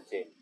对。